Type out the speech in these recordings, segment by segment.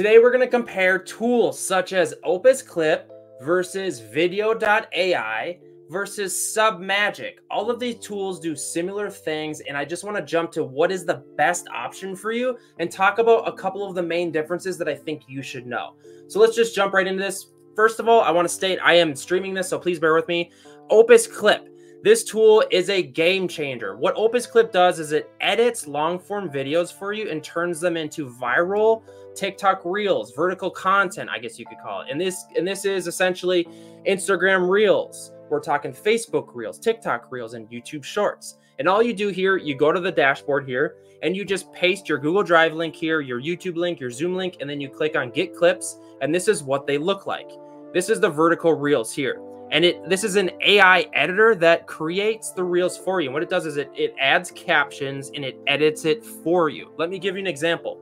today we're going to compare tools such as Opus Clip versus Vidyo.ai versus Submagic. All of these tools do similar things, and I just want to jump to what is the best option for you and talk about a couple of the main differences that I think you should know. So let's just jump right into this. First of all, I want to state I am streaming this, so please bear with me. Opus Clip. This tool is a game changer. What Opus Clip does is it edits long form videos for you and turns them into viral TikTok Reels, vertical content, I guess you could call it. And this and this is essentially Instagram Reels. We're talking Facebook Reels, TikTok Reels, and YouTube Shorts. And all you do here, you go to the dashboard here and you just paste your Google Drive link here, your YouTube link, your Zoom link, and then you click on Get Clips, and this is what they look like. This is the vertical Reels here. And it this is an AI editor that creates the reels for you. And what it does is it, it adds captions and it edits it for you. Let me give you an example.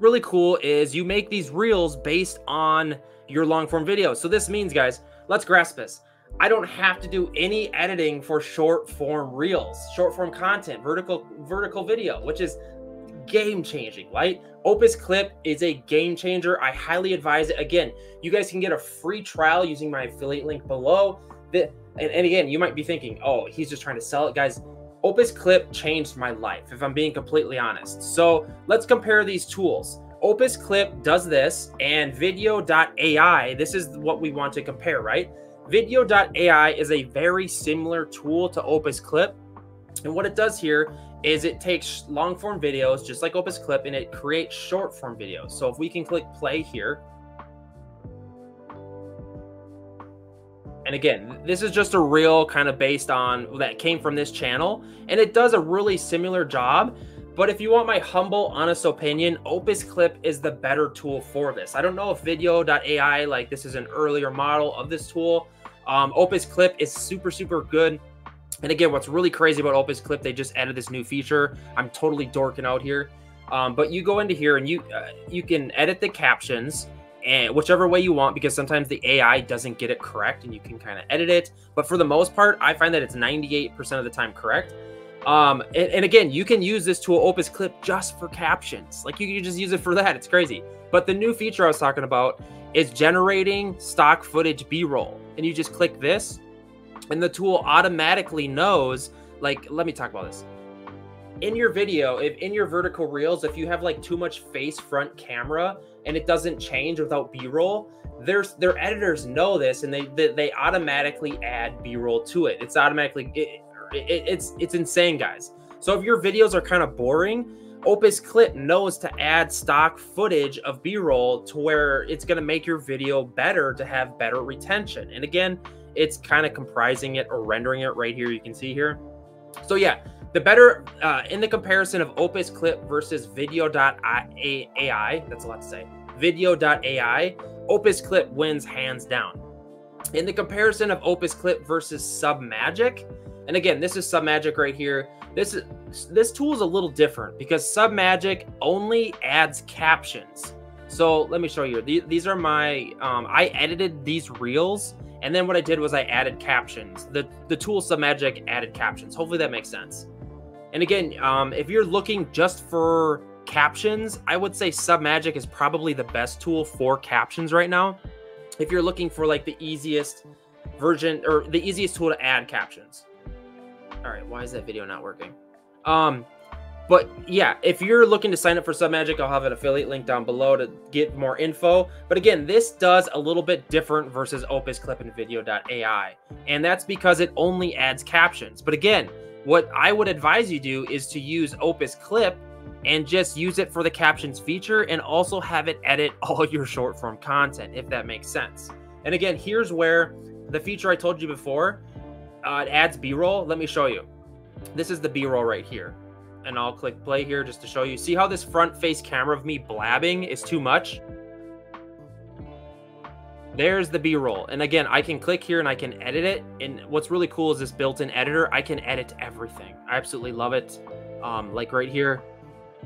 Really cool is you make these reels based on your long form videos. So this means, guys, let's grasp this. I don't have to do any editing for short form reels, short form content, vertical vertical video, which is game changing, right? Opus Clip is a game changer. I highly advise it. Again, you guys can get a free trial using my affiliate link below. And, and again, you might be thinking, oh, he's just trying to sell it. Guys, Opus Clip changed my life, if I'm being completely honest. So let's compare these tools. Opus Clip does this, and Vidyo.ai, this is what we want to compare, right? Vidyo.ai is a very similar tool to Opus Clip. And what it does here is it takes long form videos just like Opus Clip and it creates short form videos. So if we can click play here. And again, this is just a reel kind of based on that came from this channel and it does a really similar job. But if you want my humble, honest opinion, Opus Clip is the better tool for this. I don't know if Vidyo.ai, like this is an earlier model of this tool. Um, Opus Clip is super, super good. And again, what's really crazy about Opus Clip, they just added this new feature. I'm totally dorking out here. Um, but you go into here and you uh, you can edit the captions and whichever way you want because sometimes the AI doesn't get it correct and you can kind of edit it. But for the most part, I find that it's 98% of the time correct. Um, and, and, again, you can use this tool Opus Clip just for captions. Like you can just use it for that. It's crazy. But the new feature I was talking about is generating stock footage B-roll. And you just click this and the tool automatically knows like let me talk about this. In your video if in your vertical reels if you have like too much face front camera and it doesn't change without b-roll there's their editors know this and they they, they automatically add b-roll to it. It's automatically it, it, it's it's insane guys. So if your videos are kind of boring opus clip knows to add stock footage of b-roll to where it's going to make your video better to have better retention. And again it's kind of comprising it or rendering it right here. You can see here. So yeah, the better uh, in the comparison of Opus Clip versus Vidyo.ai, that's a lot to say. Vidyo.ai, Opus Clip wins hands down. In the comparison of Opus Clip versus Submagic, and again, this is Submagic right here. This is this tool is a little different because Submagic only adds captions. So let me show you. These are my um, I edited these reels and then what I did was I added captions. The the tool Submagic added captions. Hopefully that makes sense. And again, um, if you're looking just for captions, I would say Submagic is probably the best tool for captions right now. If you're looking for like the easiest version or the easiest tool to add captions. All right, why is that video not working? Um, but yeah, if you're looking to sign up for Submagic, I'll have an affiliate link down below to get more info. But again, this does a little bit different versus Opus Clip and Vidyo.ai. And that's because it only adds captions. But again, what I would advise you do is to use Opus Clip and just use it for the captions feature and also have it edit all your short form content, if that makes sense. And again, here's where the feature I told you before, uh, it adds B-roll. Let me show you. This is the B-roll right here and I'll click play here just to show you. See how this front face camera of me blabbing is too much? There's the B-roll. And again, I can click here and I can edit it. And what's really cool is this built-in editor. I can edit everything. I absolutely love it. Um, like right here,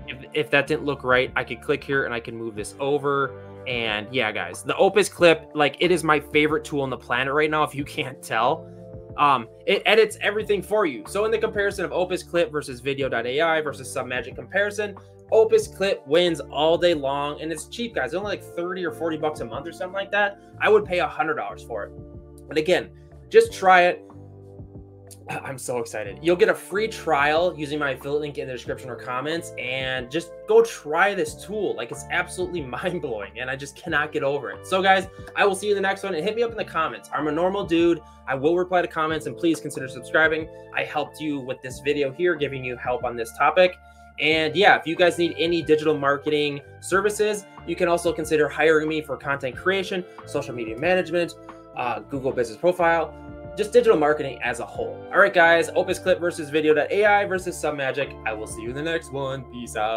if, if that didn't look right, I could click here and I can move this over. And yeah, guys, the Opus Clip, like it is my favorite tool on the planet right now, if you can't tell. Um, it edits everything for you. So in the comparison of Opus Clip versus Vidyo.ai versus Submagic comparison, Opus Clip wins all day long, and it's cheap, guys. It's only like 30 or 40 bucks a month or something like that. I would pay a hundred dollars for it. And again, just try it. I'm so excited. You'll get a free trial using my affiliate link in the description or comments and just go try this tool. Like it's absolutely mind blowing and I just cannot get over it. So guys, I will see you in the next one and hit me up in the comments. I'm a normal dude. I will reply to comments and please consider subscribing. I helped you with this video here, giving you help on this topic. And yeah, if you guys need any digital marketing services, you can also consider hiring me for content creation, social media management, uh, Google business profile, just digital marketing as a whole. All right, guys, Opus Clip versus Vidyo.ai versus Submagic. I will see you in the next one. Peace out.